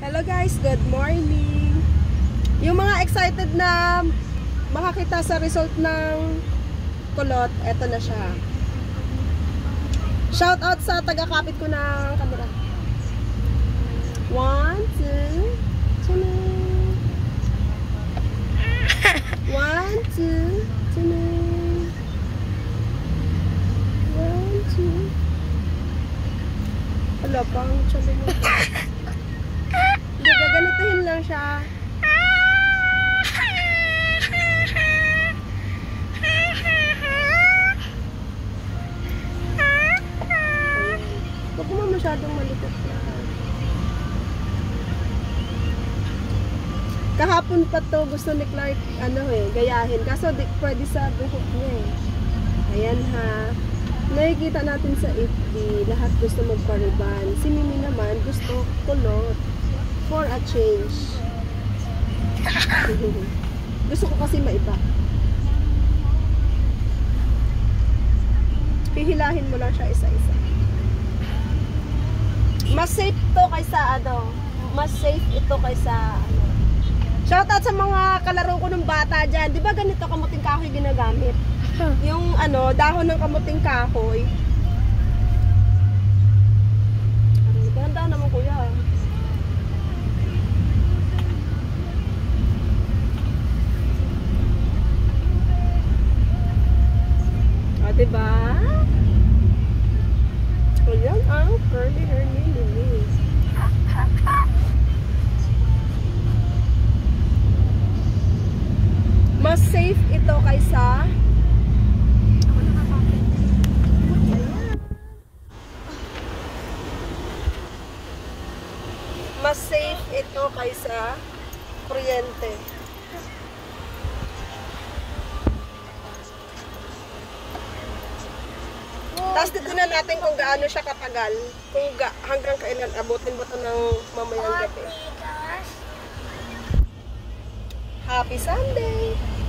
Hello guys, good morning. Yung mga excited na makakita sa result ng kulot, eto na siya. Shout out sa taga-kapit ko ng kamera. One, two, tuna. One, two, tuna. One, two. Wala pang. Hindi, lang siya. Huwag mo masyadong malikot na. Kahapon pa to gusto ni Clark ano eh, gayahin. Kaso di, pwede sa buhok niya eh. Ayan ha. Nakikita natin sa FB, lahat gusto magpariban. Si Mimi naman gusto kulot for a change. gusto ko kasi maiba. Pihilahin mo lang siya isa-isa. Mas safe to kaysa ano, mas safe ito kaysa ano. Shoutout sa mga kalaro ko ng bata dyan. Di ba ganito kamuting kahoy ginagamit? Yung ano, dahon ng kamuting kahoy. Ganda naman kuya. Diba? O, yan ang curly hair ni Lily. Mas safe ito kaysa mas safe ito kaysa kuryente. Tapos dito na natin kung gaano siya katagal. Kung ga, hanggang kailan abutin ba ito ng mamayang gabi. Happy Sunday!